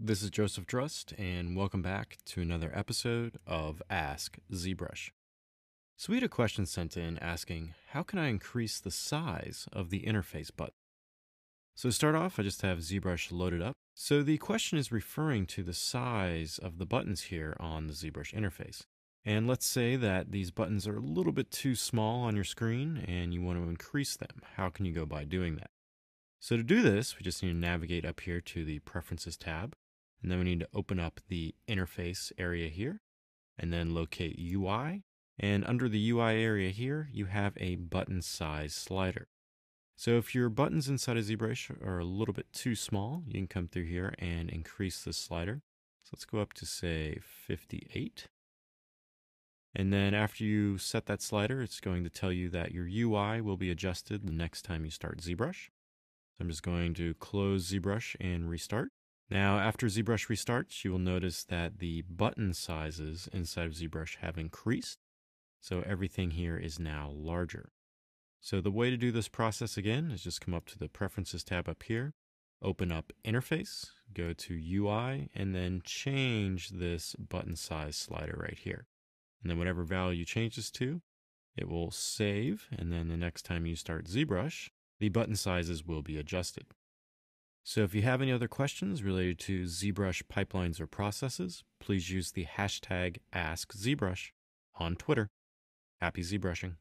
This is Joseph Drust, and welcome back to another episode of Ask ZBrush. So, we had a question sent in asking, How can I increase the size of the interface button? So, to start off, I just have ZBrush loaded up. So, the question is referring to the size of the buttons here on the ZBrush interface. And let's say that these buttons are a little bit too small on your screen and you want to increase them. How can you go by doing that? So to do this, we just need to navigate up here to the Preferences tab, and then we need to open up the Interface area here, and then locate UI. And under the UI area here, you have a button size slider. So if your buttons inside of ZBrush are a little bit too small, you can come through here and increase the slider. So let's go up to say 58. And then after you set that slider, it's going to tell you that your UI will be adjusted the next time you start ZBrush. So I'm just going to close ZBrush and restart. Now, after ZBrush restarts, you will notice that the button sizes inside of ZBrush have increased. So everything here is now larger. So the way to do this process again is just come up to the Preferences tab up here, open up Interface, go to UI, and then change this button size slider right here. And then whatever value you change this to, it will save. And then the next time you start ZBrush, the button sizes will be adjusted. So if you have any other questions related to ZBrush pipelines or processes, please use the hashtag AskZBrush on Twitter. Happy ZBrushing.